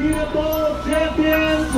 European Champions,